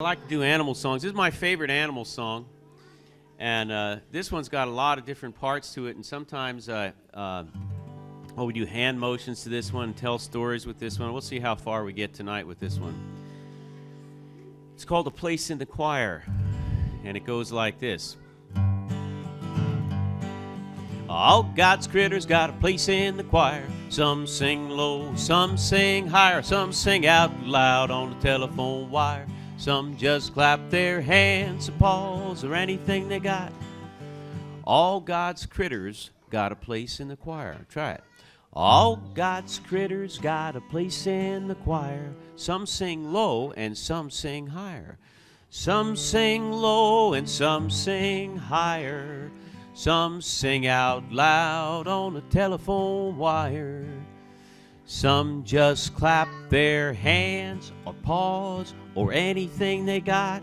I like to do animal songs. This is my favorite animal song. And uh, this one's got a lot of different parts to it. And sometimes uh, uh, well, we do hand motions to this one, tell stories with this one. We'll see how far we get tonight with this one. It's called A Place in the Choir. And it goes like this. All God's critters got a place in the choir. Some sing low, some sing higher, some sing out loud on the telephone wire. Some just clap their hands, applause, or anything they got. All God's critters got a place in the choir. Try it. All God's critters got a place in the choir. Some sing low and some sing higher. Some sing low and some sing higher. Some sing out loud on a telephone wire. Some just clap their hands or paws or anything they got.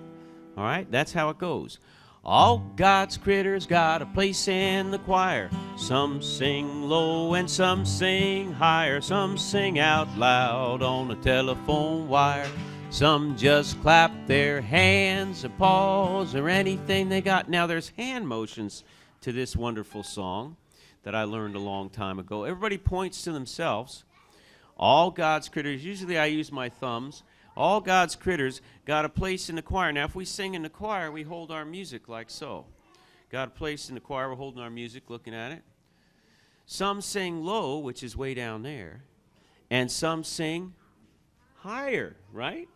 All right, that's how it goes. All God's critters got a place in the choir. Some sing low and some sing higher. Some sing out loud on a telephone wire. Some just clap their hands or paws or anything they got. Now, there's hand motions to this wonderful song that I learned a long time ago. Everybody points to themselves. All God's critters, usually I use my thumbs. All God's critters got a place in the choir. Now, if we sing in the choir, we hold our music like so. Got a place in the choir, we're holding our music, looking at it. Some sing low, which is way down there, and some sing higher, right?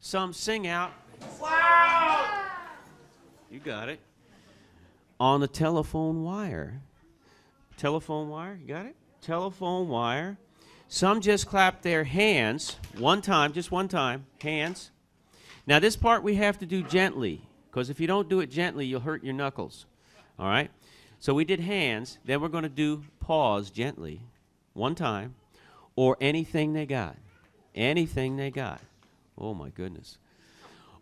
Some sing out. Wow! You got it. On the telephone wire. Telephone wire, you got it? Telephone wire some just clap their hands one time, just one time, hands. Now, this part we have to do gently, because if you don't do it gently, you'll hurt your knuckles. All right? So we did hands, then we're going to do paws gently, one time, or anything they got. Anything they got. Oh, my goodness.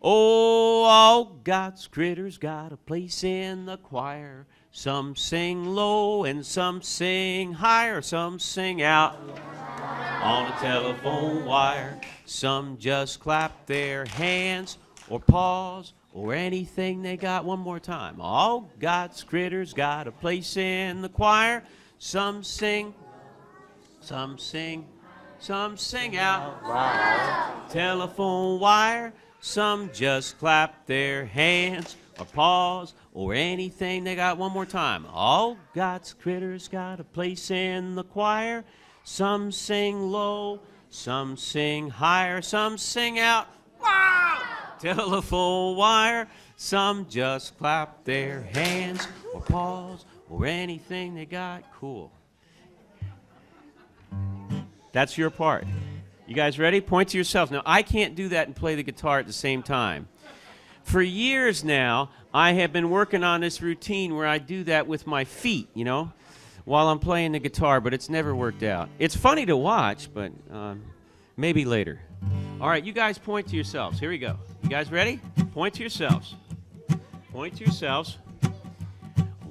Oh, all God's critters got a place in the choir. Some sing low and some sing higher, some sing out on a telephone wire. Some just clap their hands or paws or anything they got. One more time. All God's critters got a place in the choir. Some sing, some sing, some sing out loud. Telephone wire. Some just clap their hands or paws or anything they got. One more time. All God's critters got a place in the choir. Some sing low, some sing higher, some sing out, wow, telephone wire. Some just clap their hands or paws or anything they got. Cool. That's your part. You guys ready? Point to yourself. Now, I can't do that and play the guitar at the same time. For years now, I have been working on this routine where I do that with my feet, you know while I'm playing the guitar, but it's never worked out. It's funny to watch, but um, maybe later. All right, you guys point to yourselves. Here we go. You guys ready? Point to yourselves. Point to yourselves.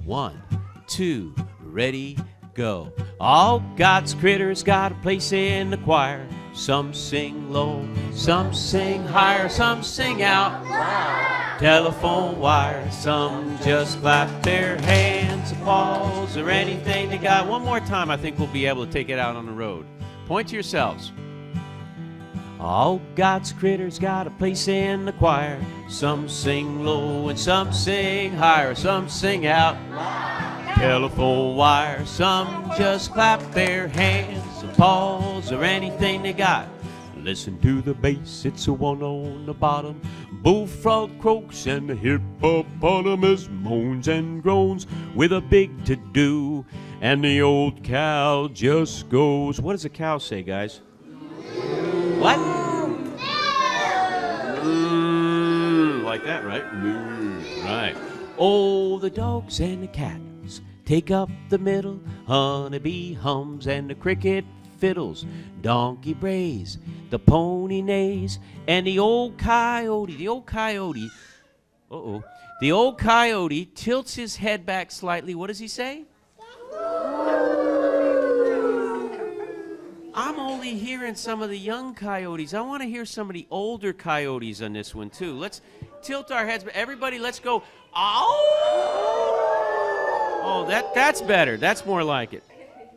One, two, ready, go. All God's critters got a place in the choir. Some sing low, some sing higher, some sing out loud. Telephone wire, some just clap their hands, applause, or anything they got. One more time, I think we'll be able to take it out on the road. Point to yourselves. All God's critters got a place in the choir. Some sing low and some sing higher, some sing out loud. Telephone wire, some just clap their hands paws or anything they got. Listen to the bass, it's a one on the bottom. Bullfrog croaks and the hippopotamus moans and groans with a big to do. And the old cow just goes. What does a cow say, guys? What? Mm, like that, right? Mm, right. Oh, the dogs and the cats take up the middle. Honeybee hums and the cricket fiddles, donkey brays, the pony neighs, and the old coyote, the old coyote, uh oh, the old coyote tilts his head back slightly. What does he say? I'm only hearing some of the young coyotes. I want to hear some of the older coyotes on this one too. Let's tilt our heads. Everybody, let's go. Oh, oh, that that's better. That's more like it.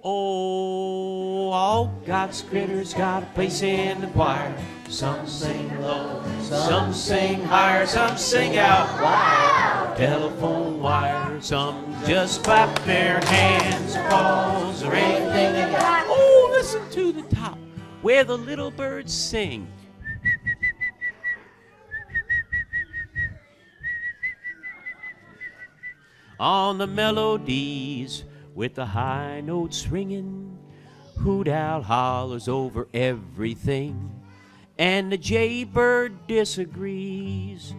Oh, all God's critters got a place in the choir. Some sing low, some sing higher, some sing out loud. Telephone wire, some just clap their hands, paws, or anything they got. Oh, listen to the top where the little birds sing. On the melodies with the high notes ringing. Hoot owl hollers over everything, and the jaybird disagrees.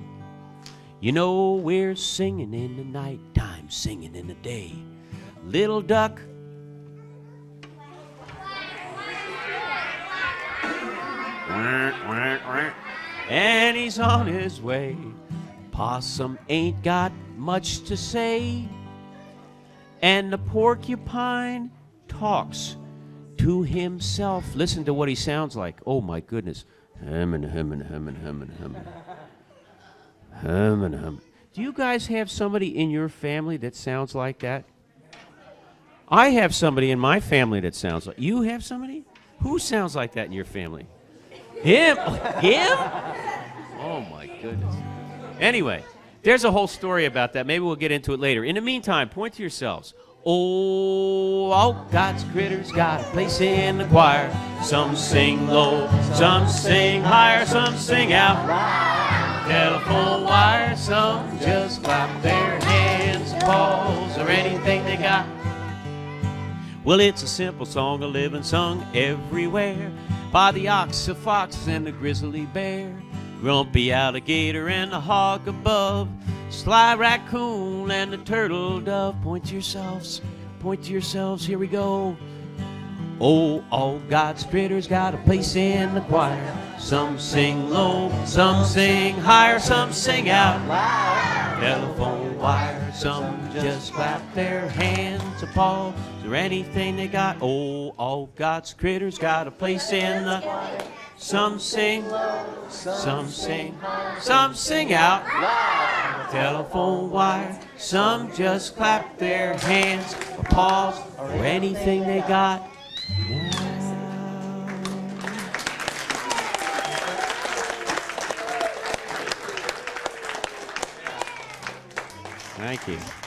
You know, we're singing in the night time, singing in the day. Little duck. And he's on his way. Possum ain't got much to say. And the porcupine talks to himself. Listen to what he sounds like. Oh my goodness. Hum and hum and hum and hum and hum. Hum and hum. Do you guys have somebody in your family that sounds like that? I have somebody in my family that sounds like. You have somebody? Who sounds like that in your family? Him? Him? Oh my goodness. Anyway. There's a whole story about that. Maybe we'll get into it later. In the meantime, point to yourselves. Oh, all God's critters got a place in the choir. Some sing low, some sing higher, some sing out. Telephone wire, some just clap their hands, paws, or anything they got. Well, it's a simple song, a living sung everywhere by the ox, the fox, and the grizzly bear. Grumpy alligator and the hog above, sly raccoon and the turtle dove. Point to yourselves, point to yourselves, here we go. Oh, all God's critters got a place in the choir. Some sing low, some sing higher, some sing out loud. Telephone wire, some just clap their hands paws or anything they got. Oh, all God's critters got a place in the choir. Some sing, some sing, some sing out loud. telephone wire. Some just clap their hands or paws or anything they got. Thank you.